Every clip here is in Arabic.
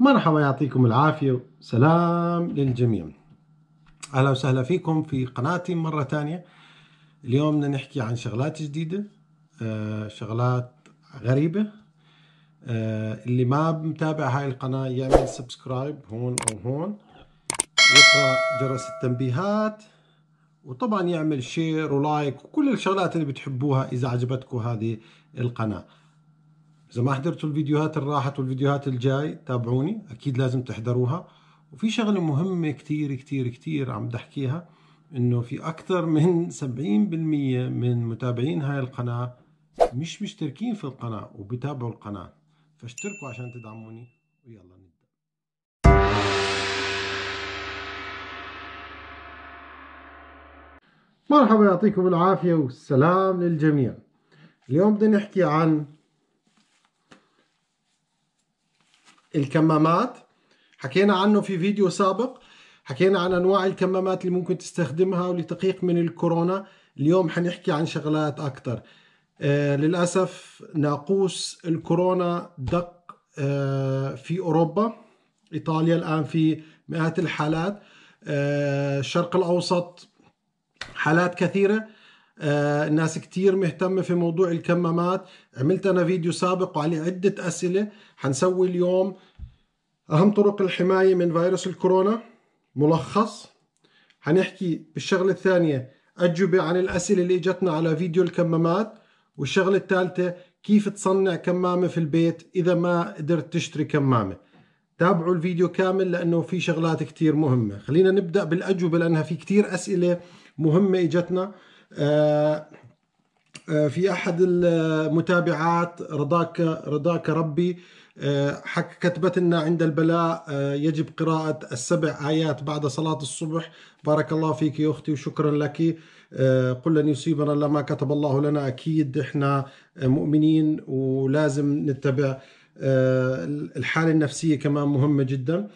مرحبا يعطيكم العافية وسلام للجميع. أهلا وسهلا فيكم في قناتي مرة تانية اليوم بدنا نحكي عن شغلات جديدة آه، شغلات غريبة آه، اللي ما متابع هاي القناة يعمل subscribe هون أو هون يقرع جرس التنبيهات وطبعا يعمل share و like وكل الشغلات اللي بتحبوها إذا عجبتكم هذه القناة. إذا ما حضرتوا الفيديوهات اللي راحت والفيديوهات الجاي تابعوني أكيد لازم تحضروها. وفي شغلة مهمة كتير كتير كتير عم بحكيها إنه في أكثر من 70% من متابعين هاي القناة مش مشتركين في القناة وبيتابعوا القناة. فاشتركوا عشان تدعموني ويلا نبدأ. مرحبا يعطيكم العافية والسلام للجميع. اليوم بدنا نحكي عن الكمامات. حكينا عنه في فيديو سابق. حكينا عن أنواع الكمامات اللي ممكن تستخدمها ولتقيق من الكورونا. اليوم حنحكي عن شغلات أكثر آه للأسف ناقوس الكورونا دق آه في أوروبا. إيطاليا الآن في مئات الحالات. آه الشرق الأوسط حالات كثيرة. آه الناس كتير مهتمة في موضوع الكمامات. عملت أنا فيديو سابق وعليه عدة أسئلة. حنسوي اليوم أهم طرق الحماية من فيروس الكورونا؟ ملخص. حنحكي بالشغلة الثانية أجوبة عن الأسئلة اللي إجتنا على فيديو الكمامات والشغلة الثالثة كيف تصنع كمامة في البيت إذا ما قدرت تشتري كمامة؟ تابعوا الفيديو كامل لأنه في شغلات كتير مهمة. خلينا نبدأ بالأجوبة لأنها في كتير أسئلة مهمة إجتنا. آه، آه، في أحد المتابعات رضاك رضاك ربي آه، كتبت لنا عند البلاء يجب قراءة السبع آيات بعد صلاة الصبح. بارك الله فيك يا أختي وشكرا لك. قل لن يصيبنا إلا ما كتب الله لنا. أكيد إحنا مؤمنين ولازم نتبع الحالة النفسية كمان مهمة جدا.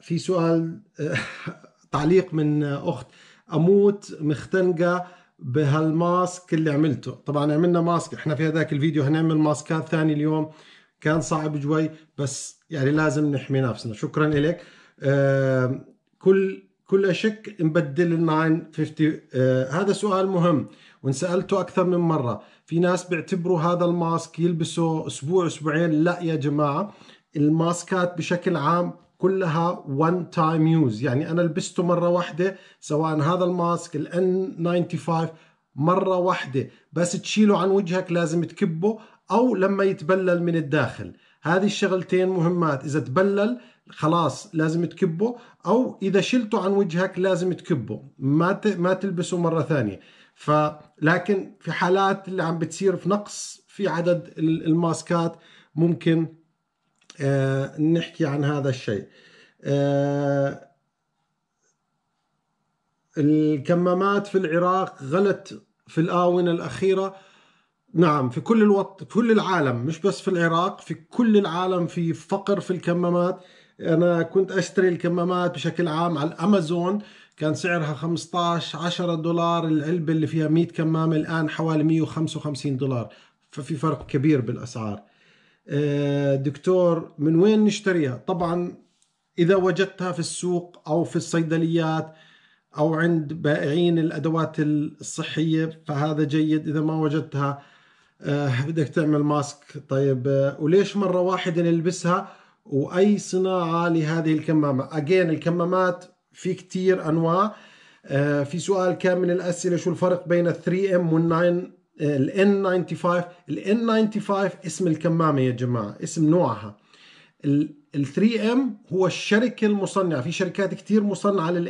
في سؤال تعليق من أخت أموت مختنقة. بهالماسك اللي عملته. طبعا عملنا ماسك. إحنا في هذاك الفيديو هنعمل ماسكات ثاني اليوم. كان صعب شوي بس يعني لازم نحمي نفسنا. شكرا لك آه كل كل اشك نبدل ال 950 آه هذا سؤال مهم وانسالته أكثر من مرة. في ناس بيعتبروا هذا الماسك يلبسه أسبوع أسبوعين. لا يا جماعة الماسكات بشكل عام كلها one time use. يعني أنا لبسته مرة واحدة سواء هذا الماسك ال N95 مرة واحدة. بس تشيله عن وجهك لازم تكبه أو لما يتبلل من الداخل. هذه الشغلتين مهمات. إذا تبلل خلاص لازم تكبه أو إذا شلته عن وجهك لازم تكبه. ما ما تلبسه مرة ثانية. فلكن في حالات اللي عم بتصير في نقص في عدد الماسكات ممكن آه، نحكي عن هذا الشيء. آه، الكمامات في العراق غلت في الآونة الأخيرة. نعم في كل الوط... في كل العالم مش بس في العراق في كل العالم في فقر في الكمامات. أنا كنت أشتري الكمامات بشكل عام على الأمازون كان سعرها 15 10 دولار العلبة اللي فيها 100 كمامة الآن حوالي 155 دولار. ففي فرق كبير بالأسعار. دكتور من وين نشتريها؟ طبعا إذا وجدتها في السوق أو في الصيدليات أو عند بائعين الأدوات الصحية فهذا جيد. إذا ما وجدتها آه، بدك تعمل ماسك. طيب آه، وليش مرة واحدة نلبسها؟ وأي صناعة لهذه الكمامة؟ أجين الكمامات في كتير أنواع. في سؤال كان من الأسئلة شو الفرق بين ال 3M وال 9 ال N95 ال N95 اسم الكمامة يا جماعة اسم نوعها. ال 3M هو الشركة المصنعة. في شركات كتير مصنعة لل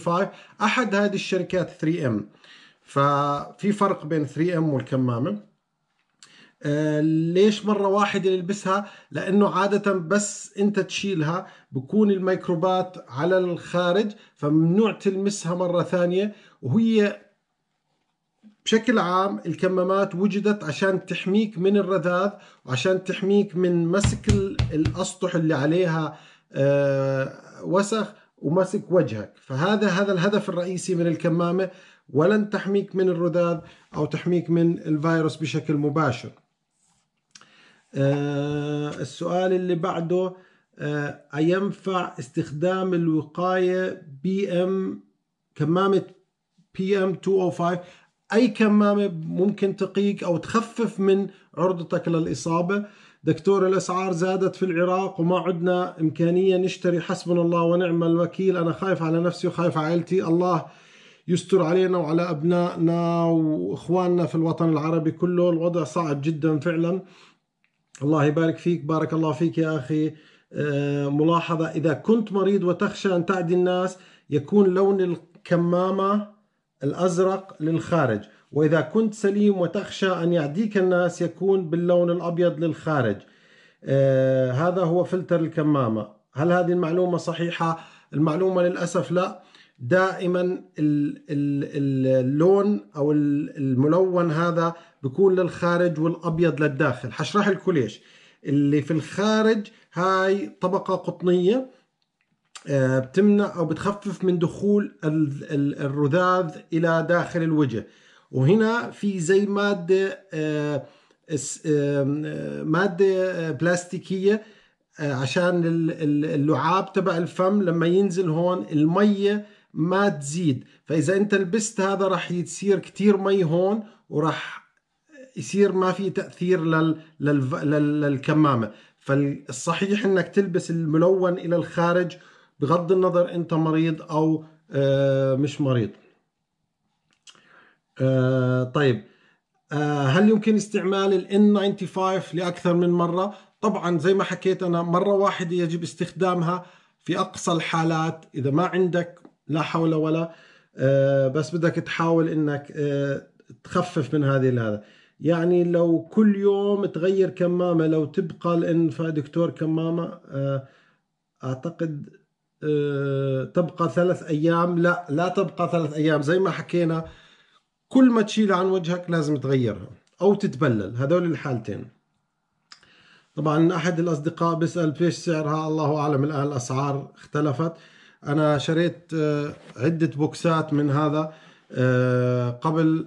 N95 أحد هذه الشركات 3M ففي فرق بين 3M والكمامة. آه ليش مرة واحدة نلبسها لأنه عادة بس أنت تشيلها بكون الميكروبات على الخارج فممنوع تلمسها مرة ثانية وهي بشكل عام الكمامات وجدت عشان تحميك من الرذاذ وعشان تحميك من مسك الأسطح اللي عليها آه، وسخ ومسك وجهك. فهذا هذا الهدف الرئيسي من الكمامة ولن تحميك من الرذاذ أو تحميك من الفيروس بشكل مباشر. آه، السؤال اللي بعده آه، أينفع استخدام الوقاية بي إم كمامة بي إم 205 أي كمامة ممكن تقيك أو تخفف من عرضتك للإصابة. دكتور الأسعار زادت في العراق وما عدنا إمكانية نشتري. حسبنا الله ونعم الوكيل. أنا خايف على نفسي وخايف على عائلتي. الله يستر علينا وعلى أبنائنا وإخواننا في الوطن العربي كله. الوضع صعب جدا فعلا. الله يبارك فيك. بارك الله فيك يا أخي. آه، ملاحظة. إذا كنت مريض وتخشى أن تعدي الناس يكون لون الكمامة الأزرق للخارج. وإذا كنت سليم وتخشى أن يعديك الناس يكون باللون الأبيض للخارج. آه هذا هو فلتر الكمامة. هل هذه المعلومة صحيحة؟ المعلومة للأسف لا. دائما اللون أو الملون هذا بيكون للخارج والأبيض للداخل. حشرح لكم ليش اللي في الخارج هاي طبقة قطنية. بتمنع أو بتخفف من دخول الرذاذ إلى داخل الوجه. وهنا في زي مادة آه، آه، مادة بلاستيكية عشان اللعاب تبع الفم لما ينزل هون المية ما تزيد. فإذا أنت لبست هذا راح يصير كتير مي هون وراح يصير ما في تأثير لل... لل... للكمامة. فالصحيح إنك تلبس الملون إلى الخارج بغض النظر انت مريض أو آه، مش مريض. آه، طيب. آه، هل يمكن استعمال ال N95 لأكثر من مرة؟ طبعا زي ما حكيت أنا مرة واحدة يجب استخدامها في أقصى الحالات. إذا ما عندك لا حول ولا بس بدك تحاول إنك تخفف من هذه هذا. يعني لو كل يوم تغير كمامة لو تبقى لأن دكتور كمامة أعتقد تبقى ثلاث أيام. لا لا تبقى ثلاث أيام. زي ما حكينا كل ما تشيلها عن وجهك لازم تغيرها أو تتبلل. هذول الحالتين. طبعا أحد الأصدقاء بيسأل فيش سعرها؟ الله أعلم الآن الأسعار اختلفت. أنا شريت آه، عدة بوكسات من هذا آه، قبل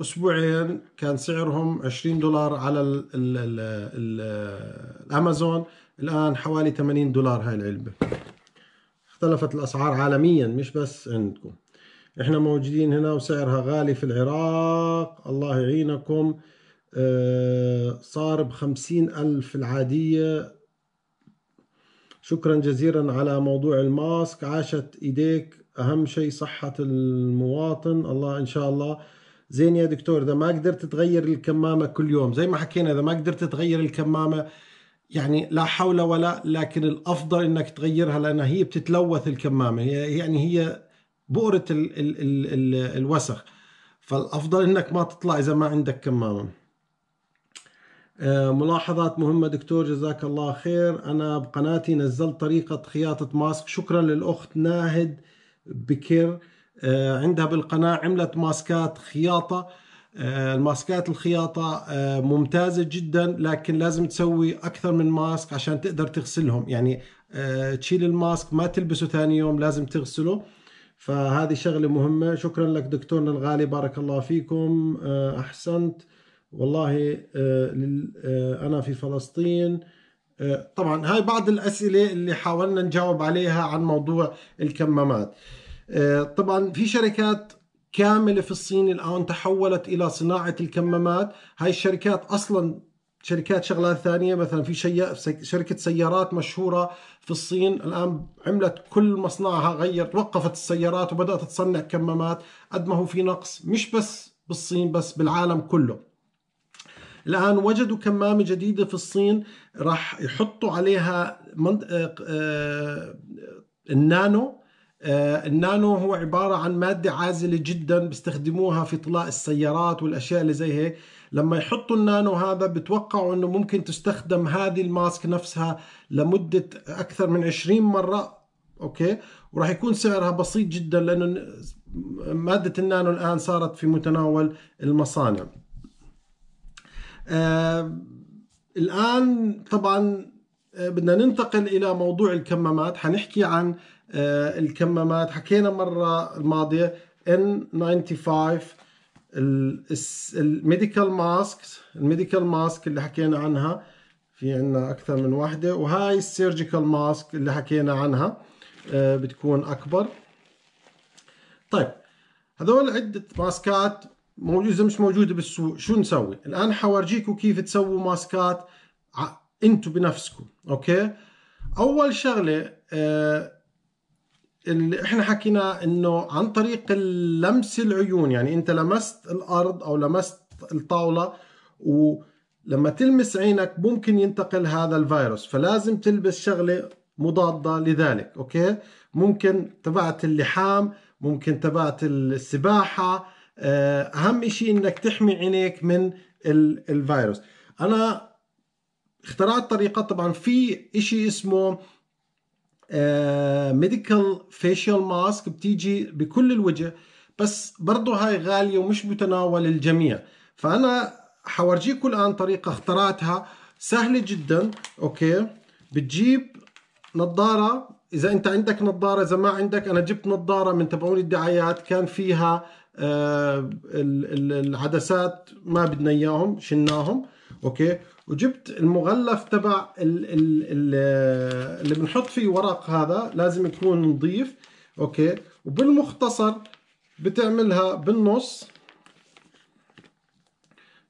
أسبوعين. كان سعرهم 20 دولار على ال ال ال ال الأمازون. الآن حوالي 80 دولار هاي العلبة. اختلفت الأسعار عالميا مش بس عندكم. إحنا موجودين هنا وسعرها غالي في العراق. الله يعينكم. آه صار بخمسين ألف العادية. شكرا جزيلا على موضوع الماسك. عاشت إيديك أهم شيء صحة المواطن. الله إن شاء الله. زين يا دكتور إذا ما قدرت تغير الكمامة كل يوم زي ما حكينا إذا ما قدرت تغير الكمامة يعني لا حول ولا لكن الأفضل إنك تغيرها لأنها هي بتتلوث الكمامة. هي يعني هي بؤرة ال ال ال ال الوسخ. فالأفضل إنك ما تطلع إذا ما عندك كمامة. آه، ملاحظات مهمة دكتور جزاك الله خير. أنا بقناتي نزلت طريقة خياطة ماسك. شكرا للأخت ناهد بكر آه، عندها بالقناة عملت ماسكات خياطة. الماسكات الخياطة آه، ممتازة جدا لكن لازم تسوي أكثر من ماسك عشان تقدر تغسلهم. يعني آه، تشيل الماسك ما تلبسه ثاني يوم لازم تغسله. فهذه شغلة مهمة. شكرا لك دكتورنا الغالي بارك الله فيكم. أحسنت. والله أنا في فلسطين. طبعا هاي بعض الأسئلة اللي حاولنا نجاوب عليها عن موضوع الكمامات. طبعا في شركات كاملة في الصين الآن تحولت إلى صناعة الكمامات. هاي الشركات أصلا شركات شغلات ثانية مثلا في شي... شركة سيارات مشهورة في الصين الآن عملت كل مصنعها غيرت وقفت السيارات وبدأت تصنع كمامات. قد ما هو في نقص مش بس بالصين بس بالعالم كله. الآن وجدوا كمامة جديدة في الصين راح يحطوا عليها من... آه... آه... النانو النانو هو عبارة عن مادة عازلة جدا بيستخدموها في طلاء السيارات والأشياء اللي زي هيك. لما يحطوا النانو هذا بتوقعوا أنه ممكن تستخدم هذه الماسك نفسها لمدة أكثر من 20 مرة أوكي؟ وراح يكون سعرها بسيط جدا لأنه مادة النانو الآن صارت في متناول المصانع. آه الآن طبعا آه، بدنا ننتقل إلى موضوع الكمامات. حنحكي عن آه، الكمامات. حكينا مرة الماضية N95 ال medical mask ال medical mask اللي حكينا عنها في عنا أكثر من واحدة وهاي ال surgical mask اللي حكينا عنها آه، بتكون أكبر. طيب هذول عدة mask ات موجودة مش موجودة بالسوق. شو نسوي؟ الآن حورجيكم كيف تسووا mask ات أنتوا بنفسكم okay؟ أول شغلة آه اللي إحنا حكينا إنه عن طريق لمس العيون يعني أنت لمست الأرض أو لمست الطاولة ولما تلمس عينك ممكن ينتقل هذا الفيروس فلازم تلبس شغلة مضادة لذلك أوكي؟ ممكن تبعت اللحام ممكن تبعت السباحة آه، أهم شيء إنك تحمي عينيك من الفيروس. أنا اخترعت طريقة طبعا في شيء اسمه medical facial mask بتيجي بكل الوجه بس برضه هاي غالية ومش بتناول الجميع. فأنا حورجيكم الان طريقة اخترعتها. سهلة جدا okay؟ بتجيب نظارة. إذا أنت عندك نظارة إذا ما عندك أنا جبت نظارة من تبعون الدعايات كان فيها آه العدسات ما بدنا إياهم شلناهم okay؟ وجبت المغلف تبع اللي بنحط فيه ورق هذا لازم يكون نظيف أوكي؟ وبالمختصر بتعملها بالنص.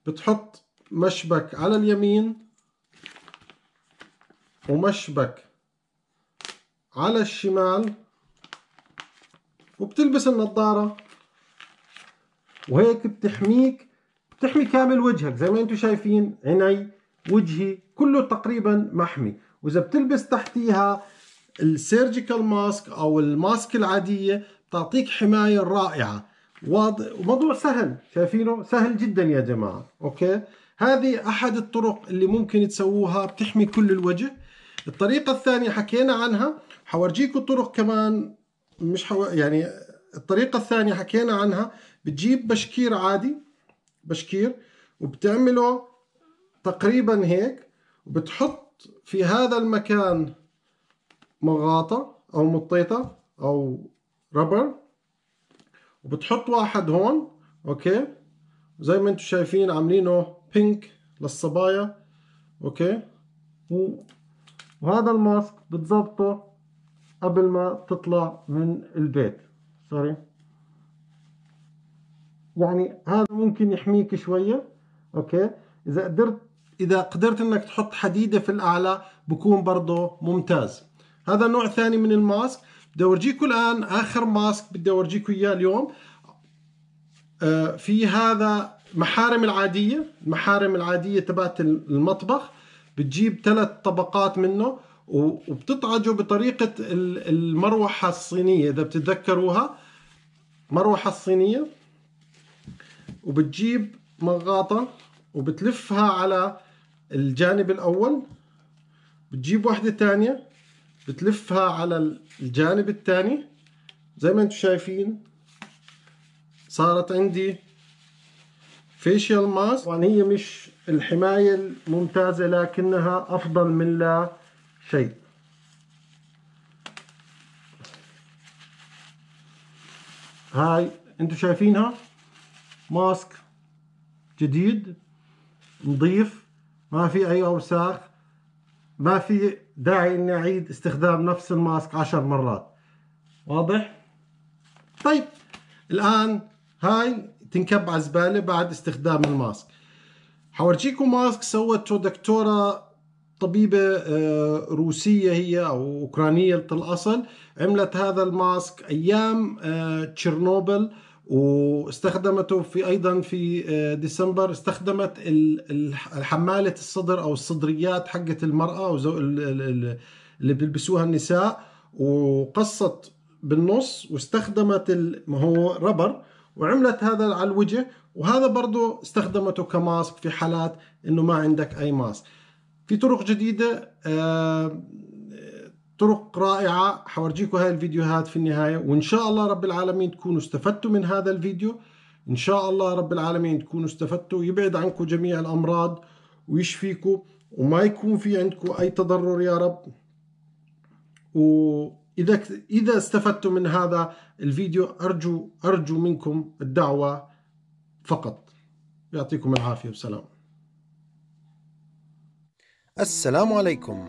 بتحط مشبك على اليمين ومشبك على الشمال وبتلبس النظارة. وهيك بتحميك بتحمي كامل وجهك زي ما أنتم شايفين عيني وجهي كله تقريبا محمي. وإذا بتلبس تحتيها ال surgical mask أو ال mask العادية بتعطيك حماية رائعة. واضح وموضوع سهل. شايفينه؟ سهل جدا يا جماعة. okay؟ هذه أحد الطرق اللي ممكن تسووها بتحمي كل الوجه. الطريقة الثانية حكينا عنها. حورجيكم طرق كمان مش حو... يعني الطريقة الثانية حكينا عنها. بتجيب بشكير عادي بشكير وبتعمله تقريبا هيك وبتحط في هذا المكان مغاطة أو مطيطة أو rubber وبتحط واحد هون okay؟ زي ما أنتم شايفين عاملينه pink للصبايا okay؟ وهذا ال mask بتظبطه قبل ما تطلع من البيت. sorry يعني هذا ممكن يحميك شوية okay؟ إذا قدرت إذا قدرت إنك تحط حديدة في الأعلى بكون برضه ممتاز. هذا نوع ثاني من ال mask. بدي أورجيكم الآن آخر mask بدي أورجيكم إياه اليوم. آه، في هذا محارم العادية. المحارم العادية تبعت المطبخ. بتجيب ثلاث طبقات منه وبتطعجه بطريقة المروحة الصينية. إذا بتتذكروها. مروحة الصينيه وبتجيب مغاطة. وبتلفها على الجانب الأول بتجيب واحدة تانية بتلفها على الجانب الثاني زي ما أنتم شايفين صارت عندي فيشيال ماسك طبعا هي مش الحماية الممتازة لكنها أفضل من لا شيء. هاي أنتم شايفينها؟ ماسك جديد نظيف. ما في أي أوساخ ما في داعي إني أعيد استخدام نفس الماسك عشر مرات. واضح؟ طيب الآن هاي تنكب على الزبالة بعد استخدام الماسك. حورجيكم ماسك سوته دكتورة طبيبة آه، روسية هي أو أوكرانية الأصل عملت هذا الماسك أيام آه، تشيرنوبل. واستخدمته في أيضا في آه، ديسمبر استخدمت الحماله الصدر أو الصدريات حقت المرأة أو اللي بيلبسوها النساء وقصت بالنص واستخدمت ما هو ربر وعملت هذا على الوجه. وهذا برضه استخدمته كماسك في حالات إنه ما عندك أي ماسك في طرق جديدة آه طرق رائعة. حورجيكم هاي الفيديوهات في النهاية وإن شاء الله رب العالمين تكونوا استفدتوا من هذا الفيديو. إن شاء الله رب العالمين تكونوا استفدتوا. يبعد عنكم جميع الأمراض ويشفيكم وما يكون في عندكم أي تضرر يا رب. وإذا إذا استفدتوا من هذا الفيديو أرجو أرجو منكم الدعوة فقط. يعطيكم العافية والسلام السلام عليكم.